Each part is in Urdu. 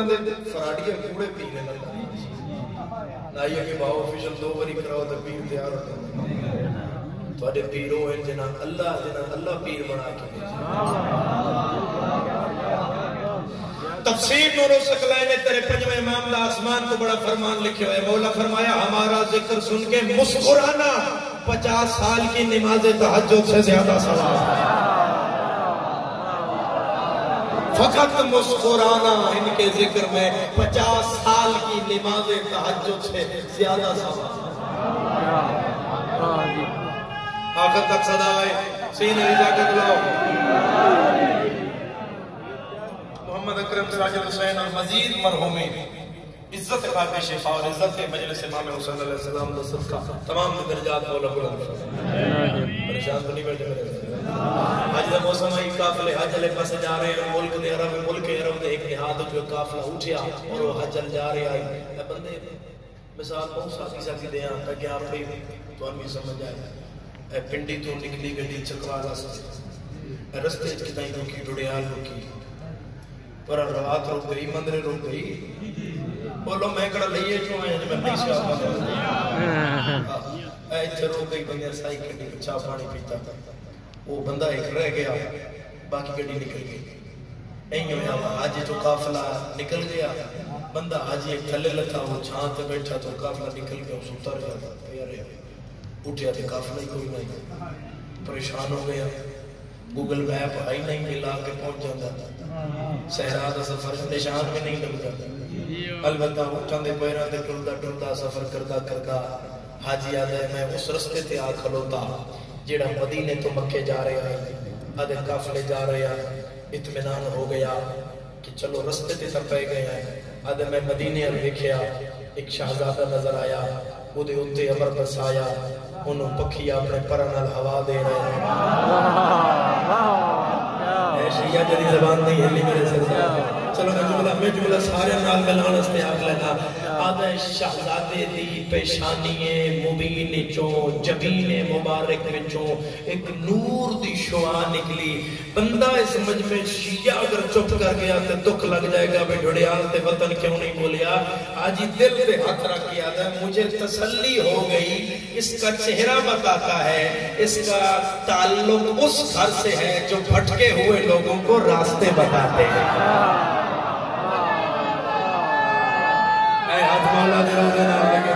آدھے فراڈی کوڑے پینے لگا نائیے کہ باؤ آفیشل دو بری کراؤ تو پیر تیار ہوتا تھوڑے پیروں ہیں جنا اللہ جنا اللہ پیر بنا کے تفسیر نور سکلائے نے تیرے پنجوے امام دا آسمان کو بڑا فرمان لکھے ہوئے مولا فرمایا ہمارا ذکر سن کے مسکرانا پچاس سال کی نماز تحجد سے زیادہ سوال فقط مسکرانا ان کے ذکر میں پچاس سال کی نماز تحجد سے زیادہ سوال۔ آخر تک صدا ہے سینہ رضا کے بلاؤ۔ محمد اکرم سراج الحسین اور مزید مرحومین، عزت خاک شفا اور عزت مجلس امام حسین علیہ السلام دا صدقہ تمام درجات مولا بلند پریشان تو نہیں بیٹھے میرے۔ حج دا موسم آئی قافلے حج علیہ پاس جا رہے ہیں ملک دے عرب ملک عرب دے ایک نہاد جو قافلہ اٹھیا اور وہ حج جا رہے آئی اے بندے مثال بہت ساتھی دے ہیں تاکہ آپ بھی تو بھی سمجھ آئے۔ اے پنڈی تو نکلی گڈی چکوالا سے رستے کتائی روکی ڈوڑیال روکی۔ پر رات رو گئی مندر رو گئی۔ بولو میں کڑا لئیے جو آئے جو میں پیسے آپا کرتا اے اتھے رو گئی بندر سائی کٹی چاہ پانی پیتا۔ وہ بندہ ایک رہ گیا، باقی گڑی نکل گئی۔ این ہویا آج جو قافلہ نکل گیا۔ بندہ آج ایک تھلے لتا وہ چھان چھانت بیٹھا تو قافلہ نکل گیا اس اتر گیا پیارے اٹھیا تھے قافلہ ہی کوئی نہیں۔ پریشان ہو گیا۔ گوگل میپ آئی نہیں ملا کے پہنچ جاتا سہرا دا سفر نشان میں نہیں لگتا البتہ اٹھان دے پیران دے ٹلدا ٹلدا سفر کردا کردا، حاجی آدھے میں اس رستے تے آ کھلوتا۔ جیڑا مدینے تو مکے جا رہے ہیں آدھے کافلے جا رہے ہیں، اطمینان ہو گیا کہ چلو رستے تے تک پہ گئے ہیں۔ آدھے میں مدینے ال دیکھیا، ایک شہزادہ نظر آیا وہ دے اتے امر برسایا انہوں پکھی اپنے پرنال ہوا دے رہے ہیں۔ شیعہ جدی زبان نہیں ہلی میرے سردار۔ چلو میں جملہ میں جملہ سارے نال ملان استے آگ لینا۔ آدھے شہزادے دی پیشانی مبین چوں، جبین مبارک چوں، ایک نور دی شعا نکلی۔ بندہ اس مجمع شیعہ اگر چپ کر گیا تے دکھ لگ جائے گا بے ڈھڑیال تے وطن کیوں نہیں بولیا؟ آجی دل تے ہاتھ رکھی آدھا مجھے تسلی ہو گئی۔ اس کا چہرہ بتاتا ہے، اس کا تعلق اس گھر سے ہے جو بھٹکے ہوئے لوگوں کو راستے بتاتے ہیں۔ اے ہاتھ مولا دے روزے نہ لگے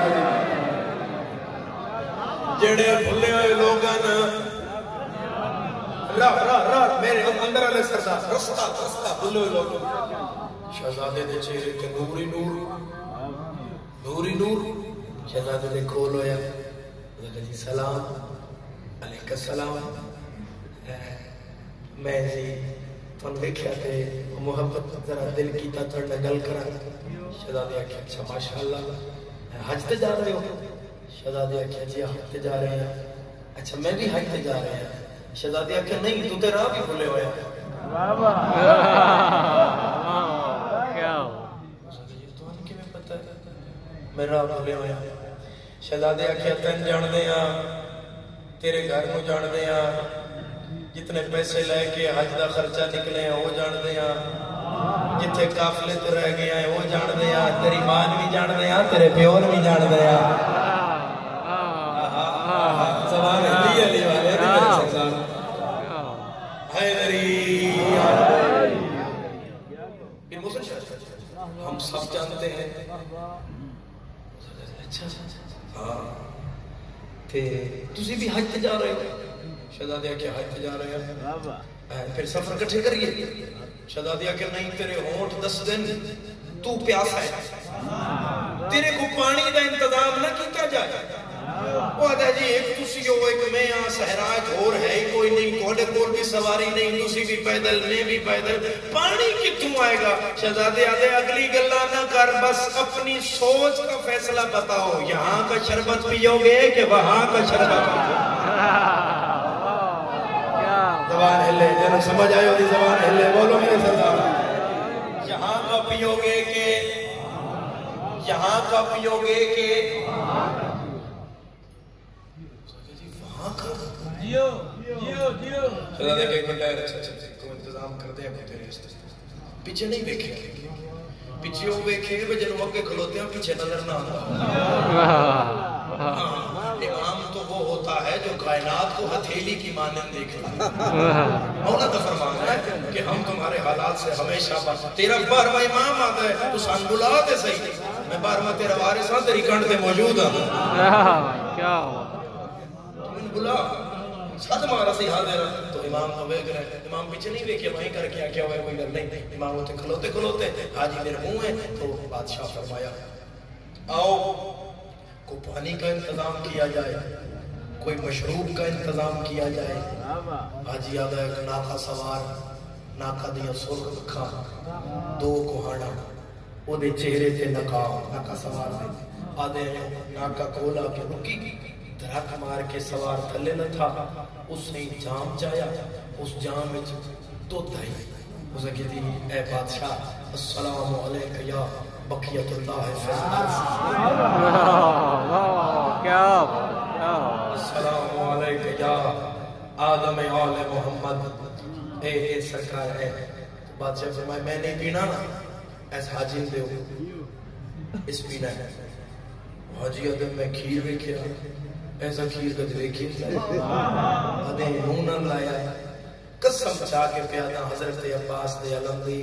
جڑے بھلے ہوئے لوگن راہ راہ راہ میرے اندر علیہ سردار، رستہ رستہ، بھلے ہوئے لوگن شہزادے دے چہرے تے نوری نور۔ نوری نور۔ شہزادے دے کھول ہویا۔ جی سلام علیکہ السلام۔ میں جی تن دیکھیا تے محبت ذرا دل کی تا تھوڑا گل کرا۔ شہزادے آکھیا اچھا ماشاءاللہ۔ حج تے جا رہے ہو؟ شہزادے آکھیا جی حج تے جا رہے ہیں۔ اچھا میں بھی حج تے جا رہے ہیں۔ شہزادے آکھیا نہیں تو تے راہ بھی بھولے ہوئے میں راہ بھولے ہوئے شہزادے آکھیا تن جان دے ہیں۔ تیرے گھر کو جان دے ہیں۔ جتنے پیسے لے کے حج دا خرچہ نکلے ہیں، وہ جان دے ہیں۔ جتنے کافلے تو رہ گئے ہیں، وہ جان دے ہیں۔ تیری مان بھی جان دے ہیں، تیرے پیور بھی جان دے ہیں زبان علی علی والے حیدری ہم سب جانتے ہیں۔ اچھا،, اچھا،, اچھا۔ ہاں۔ تے تسی بھی حج تے جا رہے ہو؟ شہزادے کیا حج جا رہے ہیں۔ پھر سفر کٹھے کریے۔ شہزادے کہ نہیں تیرے ہونٹ دس دن تو پیاسا ہے۔ تیرے کو پانی دا انتظام نہ کیتا جائے۔ وہ آدھا جی ایک تسی ہو ایک میں آن سہراج اور ہے کوئی نہیں۔ کوڑے کول بھی سواری نہیں تسی بھی پیدل میں بھی پیدل۔ پانی کتوں آئے گا؟ شہزادے آدھے اگلی گلہ نہ کر بس اپنی سوچ کا فیصلہ بتاؤ۔ یہاں کا شربت پیو گے کہ وہاں کا شربت؟ پیو زبان ہلے جانا سمجھ آئے ہوتی زبان ہلے بولو میرے سردار۔ یہاں کا پیو گے کہ یہاں کا پیو گے کہ وہاں کا؟ جیو جیو جیو۔ چلا دیکھ ایک منٹ ہے انتظام کر دے اپنے تیرے پیچھے نہیں بیکھے گے پیچھے وہ دیکھیں گے جنوں کے کھلوتے ہیں پیچھے نظر نہ آتا۔ ہیلی کی مانند دیکھتا مولا تو فرمان ہے کہ ہم تمہارے حالات سے ہمیشہ بس۔ تیرا بارواں امام آتا ہے تو سان بلا دے صحیح۔ میں بارواں تیرا وارث ہاں تیری کنڈ تے موجود ہاں۔ کیا ہوا؟ بلا۔ سد مارا سی ہاں دیرا تو امام تو بیگ رہے۔ امام پیچھے نہیں ویکیا وہیں کر کے آ ہوئے کوئی گل نہیں۔ امام ہوتے کھلوتے کھلوتے حاجی میرے ہوں ہیں تو بادشاہ فرمایا آؤ کو پانی کا انتظام کیا جائے۔ کوئی مشروب کا انتظام کیا جائے؟ حاجی آدھا ایک ناکہ سوار ناکہ دیا سرخ کھا دو کوہانا وہ دے چہرے تھے نکاو ناکہ سوار دے۔ آدھے ناکہ کولا کے رکی درک مار کے سوار تھلے نہ تھا۔ اس نے جام چایا، اس جام میں تو تھائی اسے کہ دی اے بادشاہ، السلام علیکہ یا بقیت اللہ فیض کیا کیا السلام علیکم یا آدم آل محمد۔ اے اے سرکار ہے بادشاہ فرمائے، میں نہیں پینا نا ایس حاجی دے ہو۔ اس پینا ہے۔ حاجی آدم، میں کھیر بھی کیا ایسا کھیر کا دلے کھیر آدم منہ نہ لایا۔ قسم چاہ کے پیادا حضرت عباس دے علم دی۔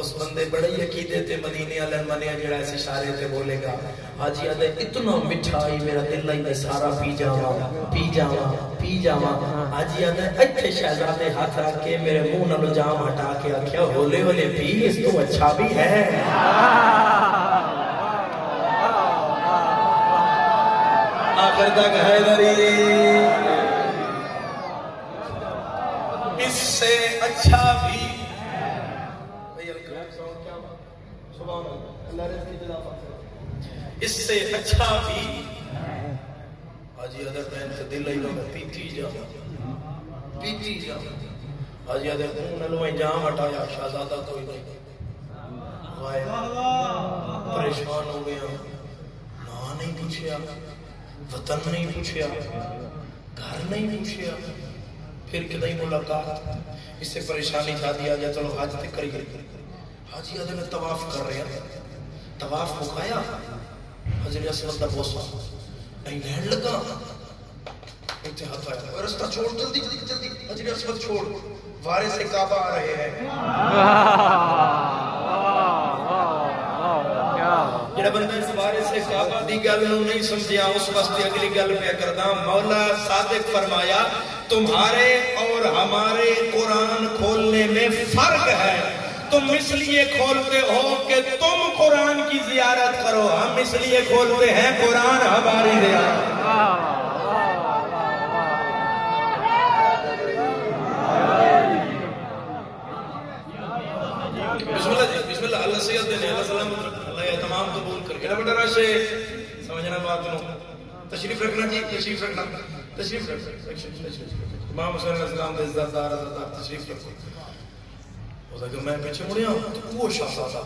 اس بندے بڑے عقیدے تے مدینے والے منیا جڑا اس اشارے تے بولے گا، حاجی آدھے اتنا مٹھائی میرا دل لئی میں سارا پی جاواں پی جاواں پی جاواں۔ حاجی آدھے ایتھے شہزادے ہاتھ رکھ کے میرے منہ نالو جام ہٹا کے آکھیا، ہولے ہولے پی، اس تو اچھا بھی ہے۔ آخر تک حیدری اس سے اچھا بھی اس سے اچھا بھی حاجی ادر بہن سے دل ہی میں پیتی جا پیتی جا حاجی ادر منہ نلو میں جام ہٹایا، شہزادہ کوئی نہیں۔ غائب۔ پریشان ہو گیا ہاں۔ نا نہیں پوچھیا، وطن نہیں پوچھیا، گھر نہیں پوچھیا۔ پھر کدئی ملاقات۔ اس سے پریشانی تھا دیا جائے، چلو حج تک کری۔ گئی حاجی آدھے میں طواف کر رہے ہیں طواف مکایا۔ حضرت اسود دا بوسا نہیں لہن لگا؟ اتنے ہاتھ آیا۔ اور رستہ چھوڑ، جلدی جلدی جلدی۔ حضرت اسود چھوڑ۔ وارے سے کعبہ آ رہے ہیں۔ جڑا بندہ اس بارے سے کعبہ دی گل نو نہیں سمجھیا، اس واسطے اگلی گل پہ کردا۔ مولا صادق فرمایا، تمہارے اور ہمارے قرآن کھولنے میں فرق ہے۔ تم اس لیے کھولتے ہو کہ تم قرآن کی زیارت کرو۔ ہم اس لیے کھولتے ہیں قرآن ہماری زیارت بسم اللہ جی بسم اللہ اللہ سید دے اللہ سلامت رکھنا اللہ یہ تمام قبول کر کے۔ بیٹا راشے سمجھنا بات نو۔ تشریف رکھنا جی تشریف رکھنا۔ تشریف رکھنا امام حسین علیہ السلام دے عزت دار عزت دار تشریف رکھو۔ وہ کہ میں پیچھے مڑیا تو وہ شہزادہ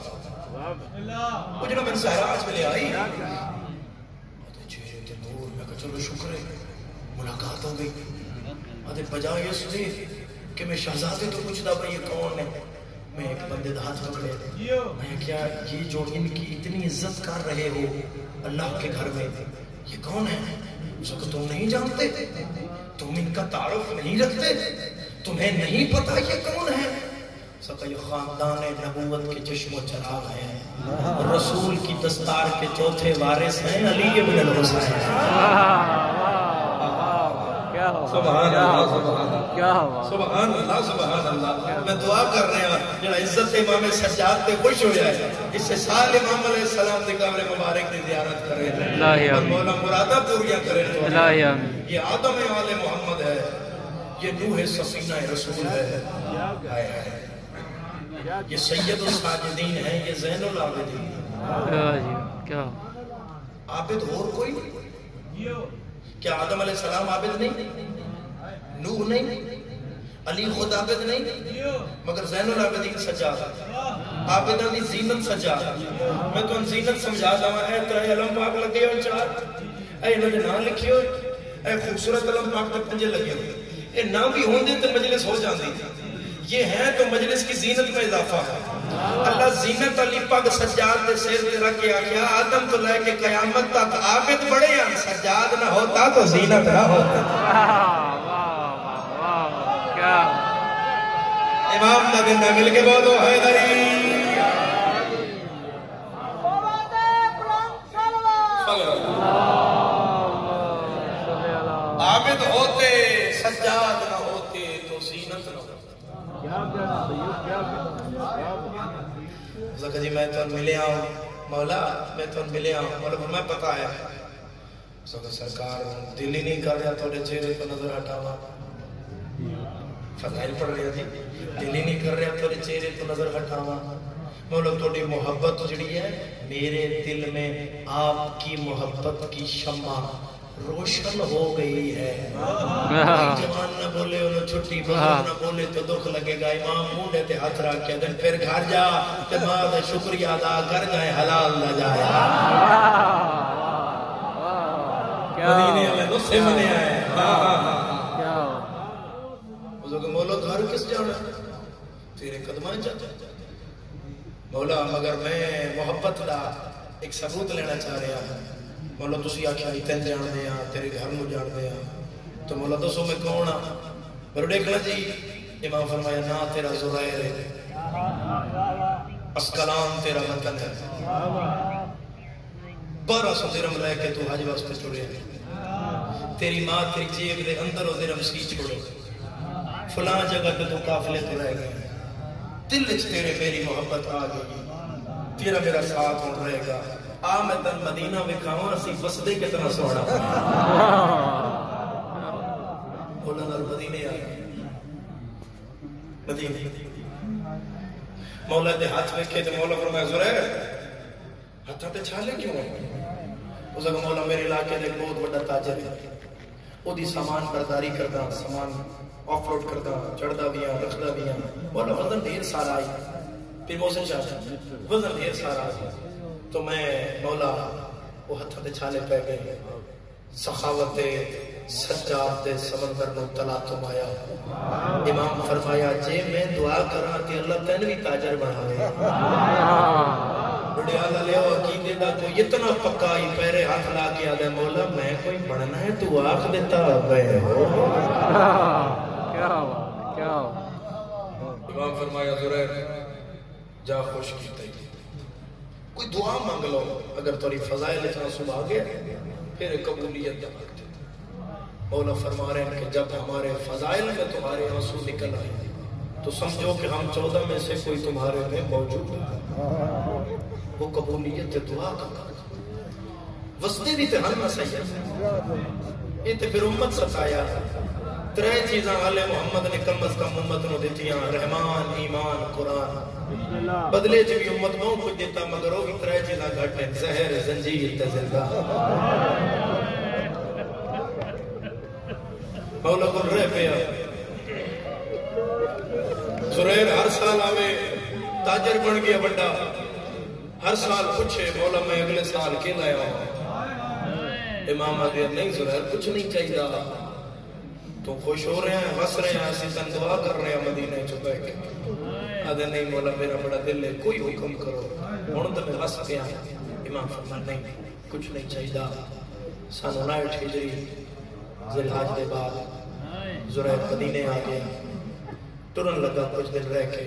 وہ جڑا میں سہراج میں لے آئی۔ تو چہرے تے نور۔ میں کہا، چلو شکر ہے، ملاقات ہو گئی۔ ادھے بجائے اس نے کہ میں شہزادے تو پوچھتا بھئی یہ کون ہے؟ میں ایک بندے دا ہاتھ پکڑے۔ میں کیا یہ جو ان کی اتنی عزت کر رہے ہو اللہ کے گھر میں، یہ کون ہے؟ اس کو تم نہیں جانتے، تم ان کا تعارف نہیں رکھتے، تمہیں نہیں پتا یہ کون ہے؟ یہ خاندان نبوت کے چشم و چراغ ہیں۔ رسول کی دستار کے چوتھے وارث ہیں علی ابن الحسین۔ کیا ہوا سبحان اللہ سبحان اللہ۔ سبحان اللہ سبحان اللہ۔ میں دعا کر رہے ہیں جڑا عزت امام سجاد تے خوش ہو جائے اس سے سال امام علیہ السلام دے قبر مبارک دی زیارت کرے۔ اللہ آمین۔ مولا مرادہ پوریا کرے اللہ آمین۔ یہ آدم آل محمد ہے یہ نوح سفینہ رسول ہے۔ ہائے ہائے۔ یہ سید الساجدین ہے یہ زین العابدین کیا جی کیا؟ عابد اور کوئی؟ کیا آدم علیہ السلام عابد نہیں؟ نوح نہیں؟ علی خود عابد نہیں؟ مگر زین العابدین سجاد عابدہ دی زینت سجاد میں تو ان زینت سمجھا دا اے ترے علم پاک لگے ہو چار اے انہوں نے نام لکھی ہو اے خوبصورت علم پاک تے پنجے لگے ہو اے نام بھی ہوں دے تے مجلس ہو جاندی۔ یہ ہے تو مجلس کی زینت میں اضافہ۔ ہے اللہ زینت علی پاک سجاد دے سیر تے رکھ کے آکھیا، آدم تو لے کے قیامت تک عابد بڑے ہیں سجاد نہ ہوتا تو زینت نہ ہوتا۔ امام دا دن مل کے بولو حیدری صلی عابد ہوتے، سجاد نہ ہوتے تو زینت نہ ہوتا زکا جی میں تو ملے آؤں مولا، میں تو ملے آؤں مولا میں پتا ہے زکا سرکار دل ہی نہیں کر رہا توڑے چہرے کو نظر ہٹاوا۔ فضائل پڑھ رہا جی۔ دل ہی نہیں کر رہا توڑے چہرے کو نظر ہٹاوا۔ مولا توڑی محبت جڑی ہے، میرے دل میں آپ کی محبت کی شمع۔ روشن ہو گئی ہے جوان نہ بولے انہوں چھٹی بزرگ نہ بولے تو دکھ لگے گا امام مونڈے تے ہاتھ رکھ کے دن پھر گھر جا تے ماں دے شکریہ ادا کر جائے حلال نہ جائے کیا مدینے والے نسخے منے آئے ہاں ہاں ہاں بزرگ مولا گھر کس جانا تیرے قدمان جا مولا مگر میں محبت دا ایک ثبوت لینا چاہ رہا ہوں مولا تسی آکھیا ہی تین جان دے ہاں تیرے گھر نو جان دے ہاں تو مولا دسو میں کون ہاں پر دیکھنا جی امام فرمایا نا تیرا زرائر ہے اسکلان تیرا وطن ہے بارہ سو درم لے کے تو حج واسطے چڑے تیری ماں تیری جیب دے اندر و درم سی چھوڑے فلاں جگہ تے تو قافلے تو رہ گئے دل وچ تیرے میری محبت آ گئی تیرا میرا ساتھ ہون رہے گا آ، میں تن مدینہ وکھاواں اسی وسدے کتنا سونا بولا نال مدینے آ۔ مدینے۔ مولا دے ہاتھ ویکھے تے مولا فرمایا، زریر، ہتھاں تے چھالے کیوں ہیں اس نے مولا میرے علاقے دے بہت بڑا تاجر ہے۔ وہ دی سامان برداری کردا، سامان آف لوڈ کردا، چڑھدا بھی ہاں رکھدا بھی ہاں مولا وزن ڈھیر سارا آئی۔ پھر موسم چاہتا وزن ڈھیر سارا آئی۔ تو میں مولا وہ ہتھاں تے چھالے پہ گئے۔ سخاوت سجاد دے سمندر نو تلا تم آیا امام فرمایا جے میں دعا کراں تے اللہ تین بھی تاجر بناوے بڑیالا لے او عقیدے دا کوئی اتنا پکا ہی پیرے ہاتھ لا کے آدھے مولا میں کوئی بڑھنا ہے تو آخ دیتا گئے ہو کیا کیا امام فرمایا زریر جا خوش کی تئی کوئی دعا مانگ لو، اگر توری فضائل اتنا صبح گیا، پھر قبولیت دا وقت ہے مولا فرما رہے ہیں کہ جب ہمارے فضائل میں تمہارے آنسو نکل آئے، تو سمجھو کہ ہم چودہ میں سے کوئی تمہارے میں موجود ہے وہ قبولیت دعا کا کام۔ وسطے بھی تے ہم نہ سید یہ تے پھر امت ستایا۔ ترے چیزاں والے محمد نے کم از کم امت نو دیتیاں رحمان، ایمان، قرآن۔ بدلے چ بھی امت نو کچھ دیتا مگر وہ بھی ترے چیزاں گھٹ ہیں زہر، زنجیر تے زندہ۔ مولا کو رہ پیا۔ زریر ہر سال آوے، تاجر بن گیا بڑا۔ ہر سال پوچھے، مولا میں اگلے سال کے لایا ہوں؟ امام آگیا نہیں زریر کچھ نہیں چاہیے تو خوش ہو رہے ہیں ہس رہے ہیں، اسی تن دعا کر رہے ہیں مدینہ چ بیٹھ کے۔ آدھے نہیں مولا میرا بڑا دل ہے، کوئی حکم کرو۔ ہوں تو میں ہس گیا امام فرما نہیں، کچھ نہیں چاہیے سانو نائٹ ہجری ذلحاج دے بعد زریر مدینے آ گیا۔ ترن لگا کچھ دن رہ کے۔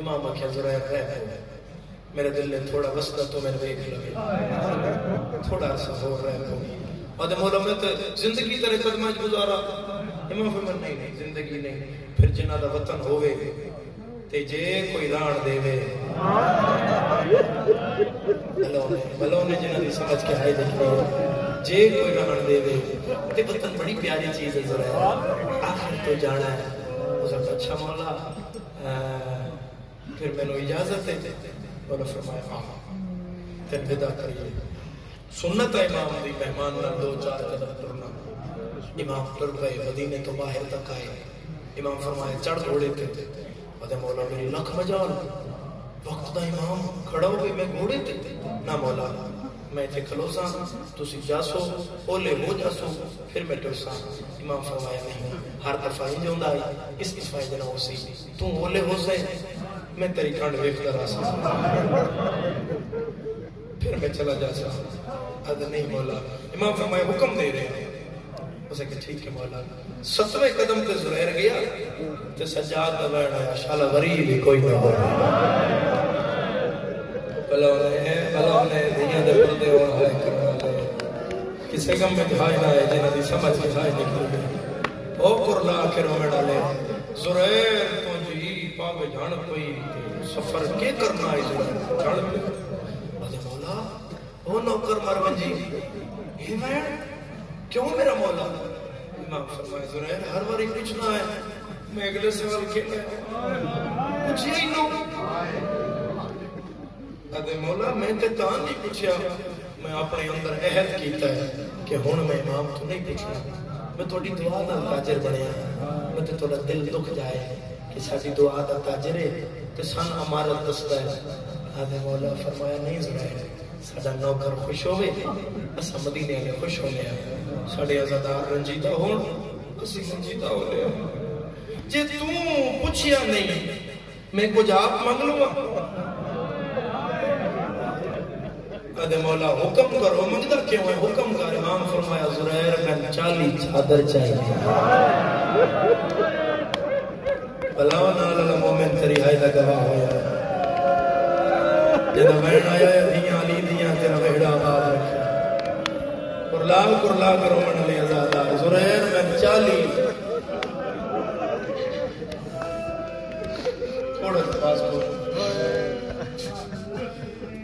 امام آخیا زریر رہ گئے میرے دل نے تھوڑا وسطہ تو میں نے دیکھ لگے تھوڑا سا ہو رہا ہے آدھے مولا، میں تو زندگی تیرے قدمہ گزارا۔ امام فرمان، نہیں نہیں، زندگی نہیں۔ پھر جنہ دا وطن ہوئے تے جے کوئی ران دے وے۔ بلونے بلونے جنہ دی سمجھ کے آئے دیکھنے جے کوئی ران دے وے۔ تے وطن بڑی پیاری چیز ہے ذرا۔ آخر تو جانا ہے۔ اس اچھا مولا۔ پھر میں نے اجازت ہے۔ مولا فرمایا ہاں پھر ودا کریے۔ سنت ہے امام دی مہمان نہ دو چار قدم ٹرنا امام ٹر گئے مدینے تو باہر تک آئے۔ امام فرمائے، چڑھ گھوڑے تے۔ ادے مولا میری لکھ مجال وقت دا امام کھڑا ہو میں گھوڑے تے نہ مولا میں اتنے کھلوسا تسی جاسو اولے ہو جاسو پھر میں ٹرسا امام فرمایا نہیں ہر دفعہ ہی جوندا ہے اس دفعہ ہی جنا ہوسی تو اولے ہو سے میں تیری کھنڈ ویکھدا رہا پھر میں چلا جا سا اد نہیں مولا امام فرمایا حکم دے رہے ہیں اسے کہ ٹھیک ہے مولا ستویں قدم تے زہر گیا تے سجاد دا بیٹھ آیا شالا غریب بھی کوئی نہ ہو بلاونے ہیں بلاونے دنیا دے پردے اور ہائے کرنا کسے کم میں دہائی نہ ہے جنہ دی سمجھ کے ہائے نکل گئی۔ او کرلا کے رومے ڈالے زہر تو جی پاوے جان کوئی سفر کے کرنا ہے زہر جان پہ مولا، او نوکر مر ونجی ہی وین کیوں میرا مولا؟ امام فرمائے زہر ہر باری پوچھنا ہے، میں اگلے سوال کے کچھ ہی نو ادے مولا، میں تے تاں نہیں پوچھیا۔ میں اپنے اندر عہد کیتا ہے کہ ہن میں امام تو نہیں پوچھنا۔ میں تھوڑی دعا نال تاجر بنیا۔ میں تے تھوڑا دل دکھ جائے کہ ساری دعا دا تاجر ہے تے سن امارت دستا ہے۔ ادے مولا، فرمایا نہیں زرائے ساڈا نوکر خوش ہوے اسا مدینے والے خوش ہونے ہیں ساڈے عزادار رنجیدہ ہون اسی رنجیدہ ہو لے جے تو پوچھیا نہیں میں کچھ آپ منگ لوں گا مولا حکم کرو مقدر کیوں ہے حکم کر امام فرمایا زریر میں چالی چادر چاہیے بلاو نال مومن تیری ہائی دا گواہ ہویا جدو بہن آیا ہے دھیاں علی دیاں تیرا وحڑا آباد کرلا کرلا کرو من علی ازادہ زریر میں چالی. تھوڑا پاس کرو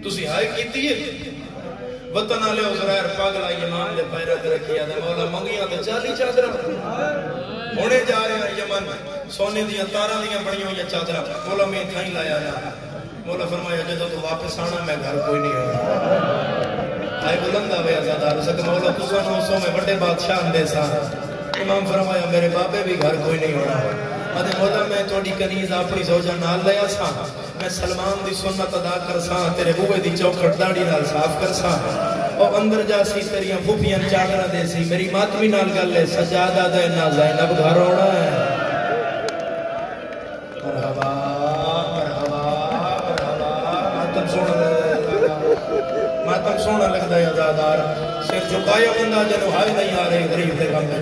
تسی ہائے کیتی ہے؟ وطن آلے عزرائر پاگل آئی امام دے پیرہ تے رکھیا دے مولا منگیاں تے چالی چادر ہونے جا رہے ہیں یمن، سونے دیا تارہ دیا بڑی ہوئی چادر مولا میں تھائیں لایا نا۔ مولا فرمایا جدو تو واپس آنا میں گھر کوئی نہیں ہونا آئے بلند آوے ازادار سکھ مولا تسا نو سو میں بڑے بادشاہ دے سا امام فرمایا میرے بابے بھی گھر کوئی نہیں ہونا ادھے مولا میں توڑی کنیز اپنی زوجہ نال لیا سا میں سلمان دی سنت ادا کر سا تیرے بوئے دی چوکھٹ داڑی نال صاف کر سا اور اندر جا سی تیریاں پھوپیاں چادرہ دے سی میری ماتمی نال گل ہے سجادہ دے نا زینب گھر ہونا ہے سونا لگتا ہے ازادار سر جھکایا بندہ جنو ہائی نہیں آ رہے غریب دے غم میں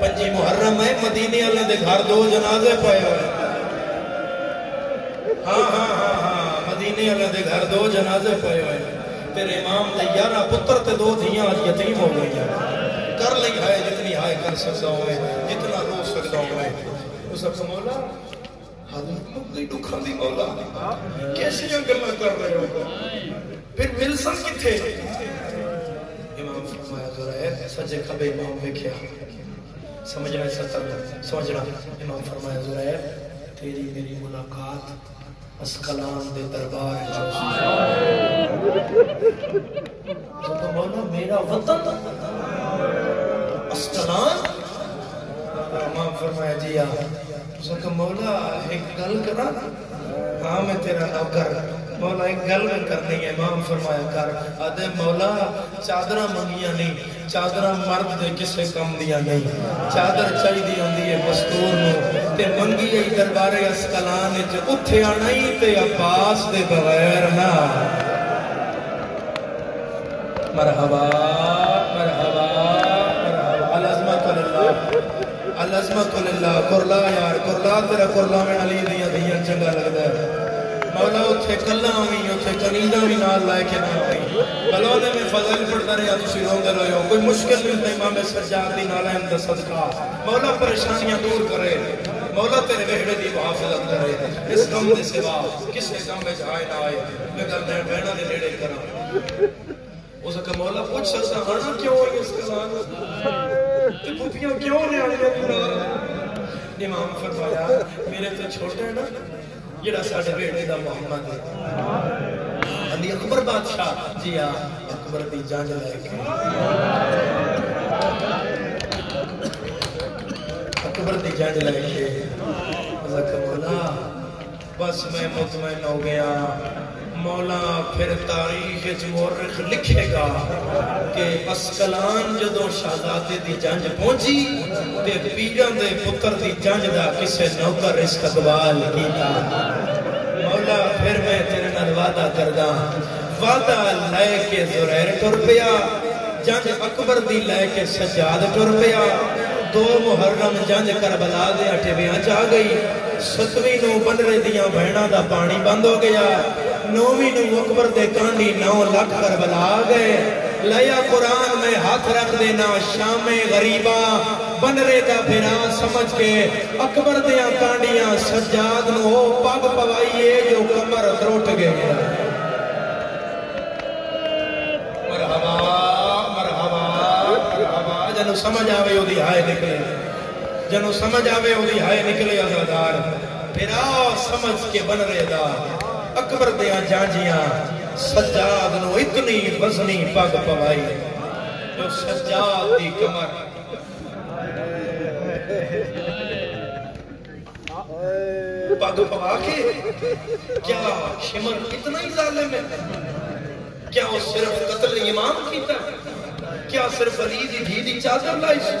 پنجی محرم ہے، مدینے اللہ دے گھر دو جنازے پائے ہوئے۔ ہاں ہاں ہاں ہاں مدینے اللہ دے گھر دو جنازے پائے ہوئے۔ تیرے امام دے یارہ پتر تے دو دھیاں آج یتیم ہو گئی ہیں۔ کر لئی ہائے جتنی ہائے کر سکتا ہوئے جتنا رو سکتا ہوئے اس اب مولا، حضرت مقدی دکھان دی مولا کیسے یہ گلہ کر رہے ہو؟ پھر ملسن کی تھے امام فرمایا، ذرا ہے سجے کھبے امام دیکھیا سمجھنا ہے ستر سمجھنا امام فرمایا، ذرا ہے، تیری میری ملاقات اسکلان دے دربار تو تو مولا میرا وطن اسکلان امام فرمایا جی آ اس نے مولا ایک گل کرا ہاں میں تیرا نوکر۔ مولا ایک گل میں کرنی ہے، امام فرمایا، کر۔ آدھے مولا چادرہ منگیاں نہیں چادرہ مرد دے کسے کم دیا نہیں۔ چادر چاہی دی ہوندی ہے مستور نو۔ تے منگی ہے دربار اسکلان جو اتھے آنا ہی تے عباس دے بغیر نا مرحبا مرحبا مرحبا۔ العظمت للہ العظمت للہ۔ کرلا یار کرلا تیرا کرلا میں علی دیا دیا چنگا لگتا ہے۔ مولا اتھے کلا ہوئی اتھے کنیدہ بھی نال لائے کے نہ ہوئی بلونے میں فضل پڑھتا رہے تسی روندے رہے ہو کوئی مشکل بھی نہیں امام سجاد دی نالائن دا صدقہ۔ مولا پریشانیاں دور کرے۔ مولا تیرے وحڑے دی محافظت کرے۔ اس کم دے سوا کس نے کم میں جائے نہ آئے، میں کر دیں بہنہ دے نیڑے کرا۔ اس کا مولا پوچھ سکتا ہانا کیوں ہے اس کا ساتھ تے پھوپیاں کیوں نے آنے پورا امام فرمایا، میرے تے چھوٹے ہیں نا جڑا ساڈے بیٹے دا محمد ہے علی اکبر بادشاہ جی ہاں اکبر دی جان لے کے اکبر دی جان لے کے زکا مولا بس میں مطمئن ہو گیا مولا پھر تاریخ مورخ لکھے گا کہ اسکلان جدو شہزادے دی جنج پہنچی تے پیران دے پتر دی جنج دا کسے نوکر استقبال کیتا۔ مولا پھر میں تیرے نال وعدہ کردا ہاں۔ وعدہ لے کے زریر ٹر پیا، جنج اکبر دی لے کے سجاد ٹر پیا۔ دو محرم جنج کربلا دے اٹھویاں چاہ گئی۔ ستویں نو بنرے دیاں بہناں دا پانی بند ہو گیا۔ نویں نو اکبر دے کانڈی نو لکھ کربلا گئے۔ لیا قرآن میں ہاتھ رکھ دینا، شام غریبہ بنرے دا بھرا سمجھ کے۔ اکبر دیاں کانڈیاں سجاد نو ہو پگ پوائیے جو کمر تروٹ گئے۔ مرحبا مرحبا مرحبا۔ جنو سمجھ آوے ہو دی ہائے نکلے۔ جنو سمجھ آوے ہو دی ہائے نکلے ازادار پھرا سمجھ کے بن رہے دا اکبر دیاں جانجیاں سجاد نو اتنی وزنی پگ پوائی جو سجاد دی کمر پگ پوا کے کیا شمر اتنا ہی ظالم ہے کیا وہ صرف قتل امام کیتا کیا صرف علی دی دھی دی چادر لائی سی؟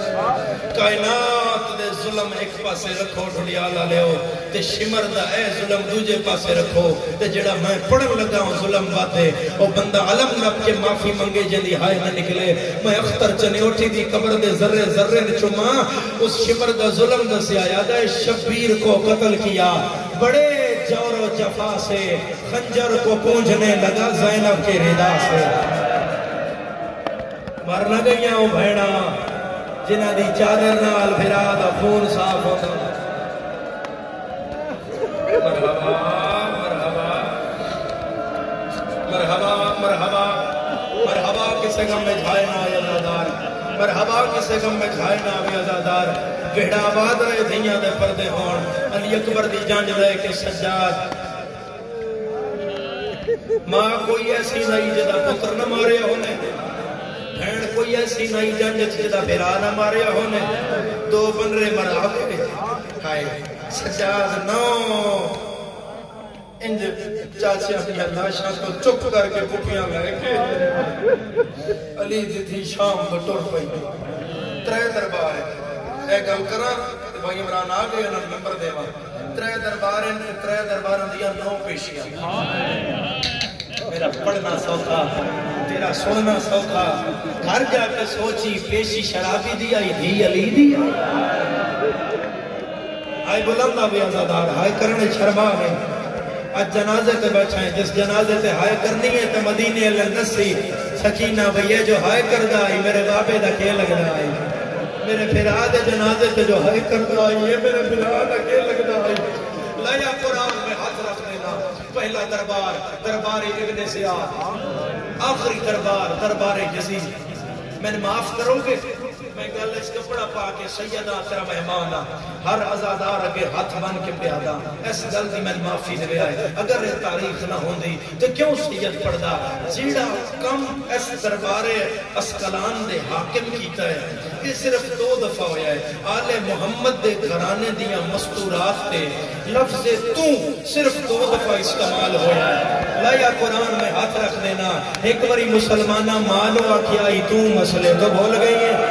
کائنات دے ظلم ایک پاسے رکھو ڈھڑیالا لیو تے شمر دا اے ظلم دوجے پاسے رکھو۔ تے جڑا میں پڑھن لگا ہوں ظلم باتے او بندہ علم لب کے معافی منگے جندی ہائے نہ نکلے۔ میں اختر چنے اٹھی دی قبر دے ذرے ذرے نے چما اس شمر دا ظلم دا سیا یاد ہے، شبیر کو قتل کیا۔ بڑے جور و جفا سے، خنجر کو پونجھنے لگا زینب کے ردا سے۔ مر نہ گئیاں او بھیڑا جنہ دی چادر نال پھرا دا خون صاف ہوتا مرحبا مرحبا مرحبا مرحبا مرحبا کسے غم میں جھائے نہ آئے ازادار مرحبا کسے غم میں جھائے نہ آئے ازادار بہڑا آباد رہے دھیاں دے پردے ہون علی اکبر دی جانج لے کے سجاد ماں کوئی ایسی نہیں جدا پتر نہ مارے ہونے بھین کوئی ایسی نہیں جنج جدا بھیرا نہ مارے ہونے۔ دو بنرے مرا کے ہائے سجاد نو۔ انج چاچے اپنی لاشاں کو چپ کر کے پپیاں لے کے علی دی تھی شام کو ٹر پئی۔ ترے دربار۔ ہے اے گل کرا بھائی عمران آ گئے، انہاں نمبر دیوا ترے دربار ہیں ترے درباراں دیا نو پیشیاں۔ میرا پڑھنا سوکھا۔ تیرا سننا سوکھا گھر جا کے سوچی پیشی شرابی دی آئی دھی علی دی آئی بلندہ بھی ازادار ہائے کرنے شرما ہے آج جنازے تے بیٹھا جس جنازے تے ہائے کرنی ہے تے مدینے اللہ نسی سکینہ بھئیے جو ہائے کردہ آئی میرے بابے دا کھے لگنا آئی میرے پھرا دے جنازے تے جو ہائے کردہ آئی یہ میرے پھرا دا کھے لگنا آئی لیا قرآن میں ہاتھ رکھ دینا پہلا دربار دربار ابن سیاد آخری دربار دربار جزیز میں معاف کرو گے؟ میں گل اس کپڑا پا کے سیدہ تیرا مہمان ہر ازادار اگے ہاتھ بن کے پیادا اس گل دی میں معافی دے آئے اگر یہ تاریخ نہ ہوندی تو کیوں سید پڑھدا جیڑا کم اس دربار اسکلان دے حاکم کیتا ہے، یہ صرف دو دفعہ ہویا ہے۔ آل محمد دے گھرانے دیاں مستورات تے لفظ تو صرف دو دفعہ استعمال ہویا ہے۔ لایا قرآن میں ہاتھ رکھ دینا۔ ایک باری مسلمانہ مالو آکھیائی تو مسئلے تو بھول گئی ہے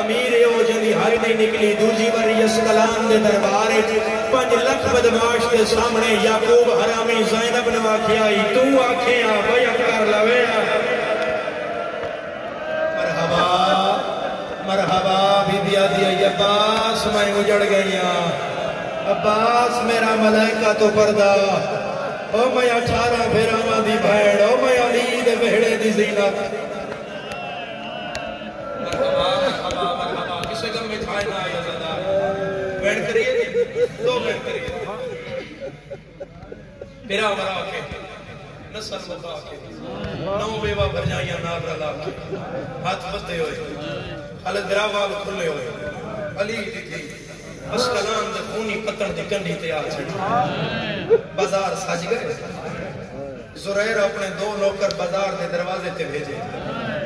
امیر ہو جنی ہائی نہیں نکلی دوجی باری اس کلام دے دربارے پنج لکھ بدماش کے سامنے یعقوب حرامی زینب نوا کھیائی تو آکھیاں بیعت کر لوے مرحبا مرحبا بی بی آدھی ای عباس میں اجڑ گئیاں عباس میرا ملائکہ تو پردہ او میں اٹھارہ پھراما دی بھیڑ او میں علی دے بہڑے دی زینت مرحبا مرحبا مرحبا کسے گم میں چھائے نہ آیا زدہ بیٹھ کریے جی دو بیٹھ کریے میرا مرا کے نسل مطا کے نو بیوہ بھر جائیاں نار رلا کے۔ ہاتھ بتے ہوئے۔ حالت دراوال کھلے ہوئے۔ علی دی تھی۔ اسکلان دے خونی پتن دی کنڈی تے آ چھڑی بازار سج گئے۔ زریر اپنے دو نوکر بازار دے دروازے تے بھیجے۔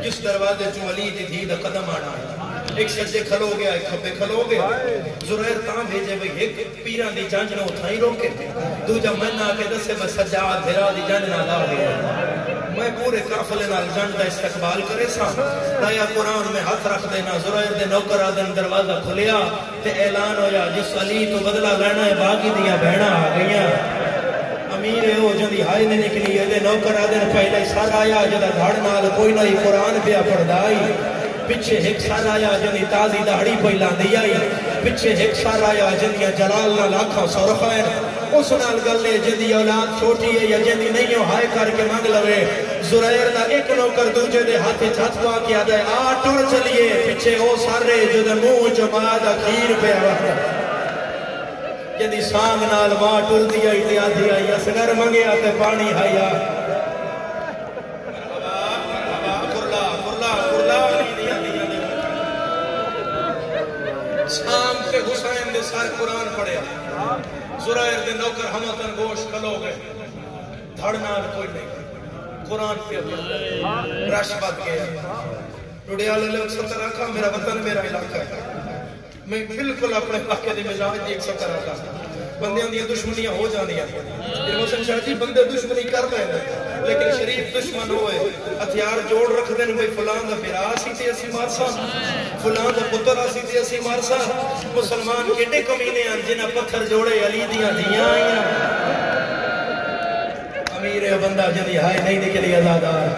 جس دروازے چوں علی دی تھی دا قدم آنا ہے۔ ایک سجے کھلو گیا، ایک کھبے کھلو گیا۔ زریر تاں بھیجے بھئی، ایک پیران دی جانج نہ اتھائی روکے۔ دو جا میں نہ کے دسے بس سجاد دھرا دی جانج نہ لا گیا۔ میں پورے قافلے نال جنگ دا استقبال کرے سا دایا قرآن میں ہاتھ رکھ دینا زرائر دے نوکر آدن دروازہ کھلیا تے اعلان ہویا، جس علی تو بدلہ لینا ہے، باقی دیا بہنا آ گئیاں۔ امیر ہو جدی ہائی نے نکلی ہے دے نوکر آدن پہلے سار آیا جدا دھاڑ نال کوئی نئی قرآن پیا پڑھدائی پچھے ایک سار آیا جنی تازی دہڑی پہ لاندی آئی پچھے ایک سار آیا جنی جلال نہ لاکھا سرخین اس نال گلے جدی اولاد چھوٹی ہے یا جدی نہیں ہو، ہائے کر کے مانگ لوے۔ زرائر دا ایک نوکر دوجہ دے ہاتھے چھت پا کیا دے آ چلیے۔ پچھے او سارے جو دے منہ جمع پہ آوہ جدی سانگ ماں ٹر دیا ہی آدھی آئی اسگر منگیا تے پانی ہایا شام کے حسین دے سار قرآن پڑھیا زرائر دے نوکر ہمتن گوش کلو گئے۔ دھڑنا کوئی نہیں۔ قرآن پہ رش بات گیا۔ ٹوڑیا لے لے ایک ستر رکھا میرا وطن، میرا علاقہ ہے۔ میں بالکل اپنے علاقے دے مزاج دی ایک ستر رکھا بندیاں دیا دشمنیاں ہو جانیاں پھر محسن شاہ جی بندے دشمنی کر رہے ہیں لیکن شریف دشمن ہوئے۔ ہتھیار جوڑ رکھ دیں بھئی فلان دا پھر آسی تے اسی مارسا۔ فلان دا پتر آسی تے اسی مارسا۔ مسلمان کیٹے کمینے ہیں جنہ پتھر جوڑے علی دیاں دیاں آئیاں۔ امیر بندہ جنہی ہائے نہیں نکلی ازادار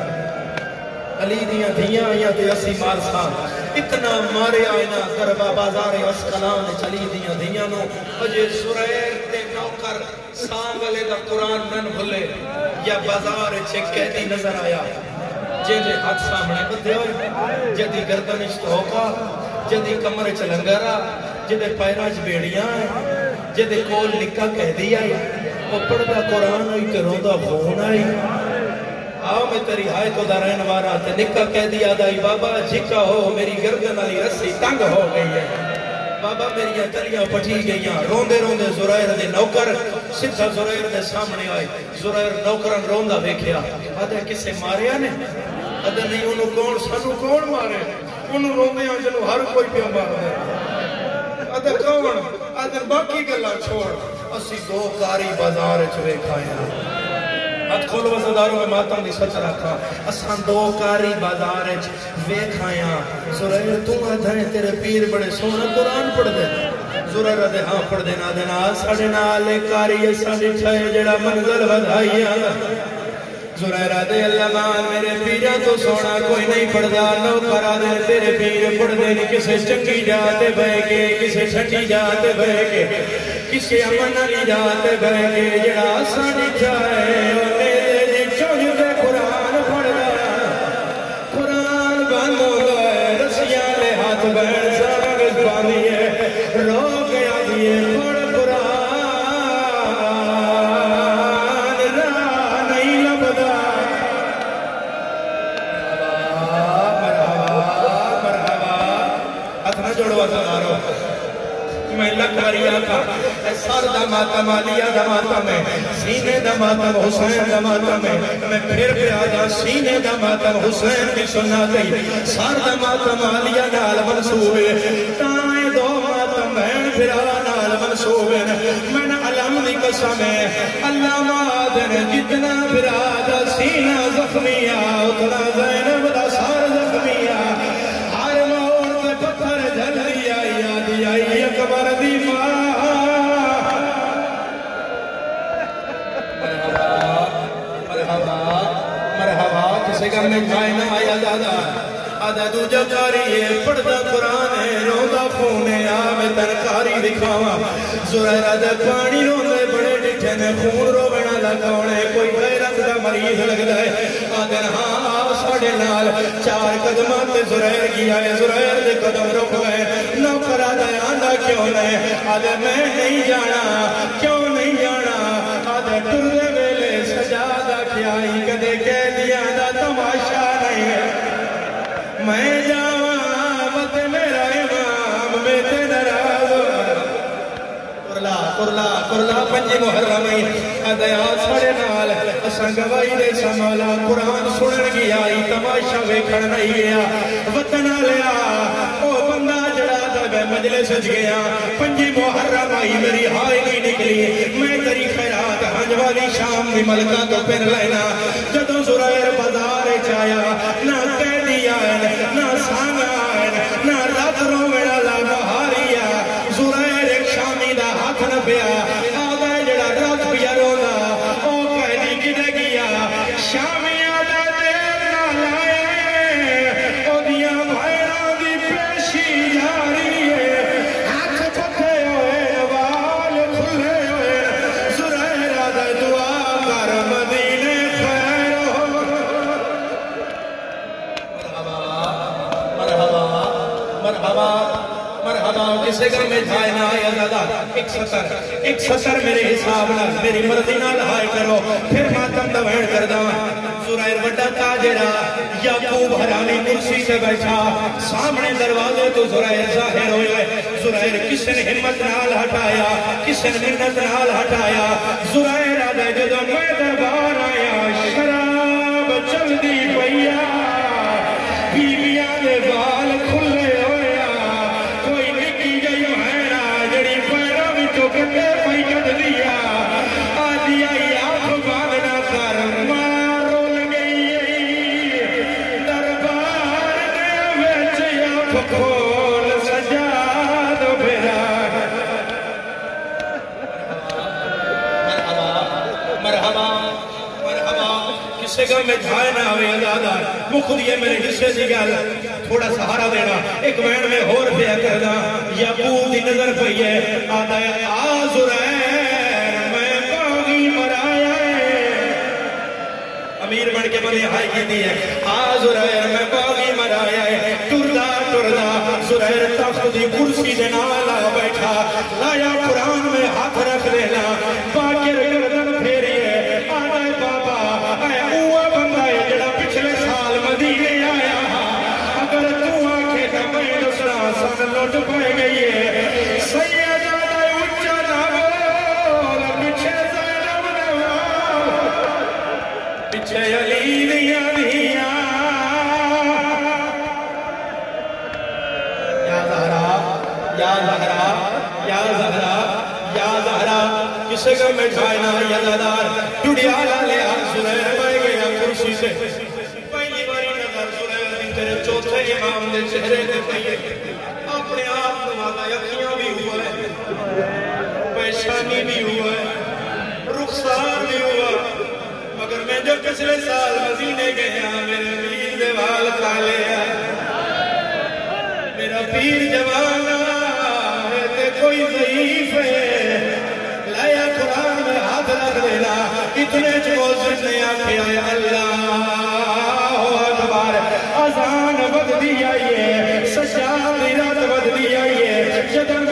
علی دیاں دیاں آئیاں تے اسی مارسا۔ اتنا مارے آئینا دربا بازار اسکلان چلی دیاں دیاں نو۔ اجے سریر تے نوکر سانگلے دا قرآن نن بھلے۔ یا بازار چھے قیدی نظر آیا۔ جیدے ہاتھ سامنے بدھے ہوئے۔ جدی گردنش تو توکا جدی کمر چلنگرا جدے پیراج بیڑیاں ہیں۔ جدے کول لکھا کہہ دیا ہے وہ پڑھتا قرآن ہوئی کہ روندہ فون آئی۔ آؤ میں تیری ہائے تو دارین وارا تے نکا کہہ دیا دائی بابا جھکا ہو میری گردن علی رسی تنگ ہو گئی ہے بابا میری تلیاں پٹھی گئیاں روندے روندے زرائر دے نوکر سدھا زرائر دے سامنے آئے زرائر نوکران روندہ بیکھیا آدھے کسے ماریا نے آدھے نہیں انہوں کون سانو کون مارے انہوں روندے آن جنہوں ہر کوئی پیا مار دے آدھے کون آدھے باقی گلا چھوڑ اسی دو کاری بازار چوے کھائیں ہاتھ کھولو وزداروں میں ماتم دی سچ رکھا۔ اسان دو کاری بازار اچ ویکھ آیا تو آدھائیں تیرے پیر بڑے سونا قرآن پڑھ دے زرائر دے ہاں پڑھ دینا دینا ساڑھے نالے کاری ساڑھے چھائے جڑا منزل بدھائی آنا زرائر دے اللہ مان، میرے پیرا تو سونا کوئی نہیں پڑھ دا نو کرا دے تیرے پیر پڑھ دے نہیں کسے چنگی جاتے بہ کے، کسے چھٹی جاتے بہ کے، کسے امن علی جاتے بہ کے، جڑا ساڑھے چھائے سر دا ماتم آلیا دا ماتم ہے سینے دا ماتم حسین دا ماتم ہے میں پھر پہ آجا سینے دا ماتم حسین کی سننا گئی سر دا ماتم آلیا نال منصوب ہے تائیں دو ماتم بہن پھر آ نال منصوب ہے میں نے علم دی قسم ہے اللہ مادن جتنا پھر آجا سینہ زخمیہ، اتنا زینب دا سار زخمیہ۔ ہر موڑ تے پتھر جھل دیا یاد آئی اکبر دی ماں۔ مرحبا کسے میں کھائے نہ آیا دادا آدھا دوجہ کاری ہے پڑھدا قرآن ہے روندہ خونے آمیں تنکاری دکھاوا زرائر آدھا پانی روندے بڑے ڈٹھے نے خون رو بنا لگاونے کوئی غیرت دا مریض لگ دائے آدھا ہاں آو ساڑے نال چار قدمات تے زرائر کیا ہے زرائر دے قدم رک گئے نوکر آدھا آدھا کیوں نہیں آدھا میں نہیں جانا کیوں میں جاواں، وقت میرا امام، میں تے ناراض ہو۔ اور کرلا کرلا پنجی محرمی ادیا سڑے نال، اساں گواہی دے سمالا قرآن سنن گیا آئی، تماشا ویکھن نہیں گیا وطن لیا او بندہ جڑا دا مجلس وچ گیا۔ پنجی محرم آئی، میری ہائے نہیں نکلی۔ میں تیری خیرات، ہنج والی شام دی ملکہ تو پھر لینا۔ جدوں زرائر بازار چایا نہ شامی دا ہاتھ نہ پیا۔ ایک سطر میرے حساب نہ میری مرضی نہ لہائے کرو پھر ماتم دوہن کر دا سورائر وڈا تاجرہ یعقوب حرامی کرسی سے بیٹھا سامنے دروازے تو سورائر ظاہر ہوئے سورائر کس نے ہمت نال ہٹایا کس نے منت نال ہٹایا سورائر آدھے جدو میں دربار آیا شراب چل دی پیا بیبیاں دے بال کھلے میں جھائے نہ ہوئے دادا مکھ دیئے میرے حصے دی گل تھوڑا سہارا دینا ایک وین میں ہور پہ کہنا یعقوب دی نظر پئی ہے آدھا ہے آزرین میں باغی مرایا ہے امیر بن کے بنے ہائی کی دی ہے آزرین میں باغی مرایا ہے ٹردہ ٹردہ زریر تخت دی کرسی دے نالا بیٹھا لایا قرآن میں ہاتھ رکھ دینا باکر گردن یا زہرا یا زہرا یا زہرا، کسے کا میں جھائنا یا دادار ٹوڑیا لالیا سنیر بائے گیا کرسی سے۔ پہلی باری نظر سنیر دن تیرے چوتھے امام دے چہرے دے پہیے اپنے آپ نوالا یقیاں بھی ہوا ہے۔ پیشانی بھی ہوا ہے۔ رخصار بھی ہوا۔ مگر میں جو پچھلے سال مزینے گیا، میرے پیر دیوال کالے ہیں میرا پیر جوانا بھی ضعیف ہے۔ لیا قرآن میں ہاتھ رکھ دینا اتنے چوزن نے آنکھیں آئے، اللہ اکبر۔ بدلی آئیے سجاد اراد بدلی آئیے جدن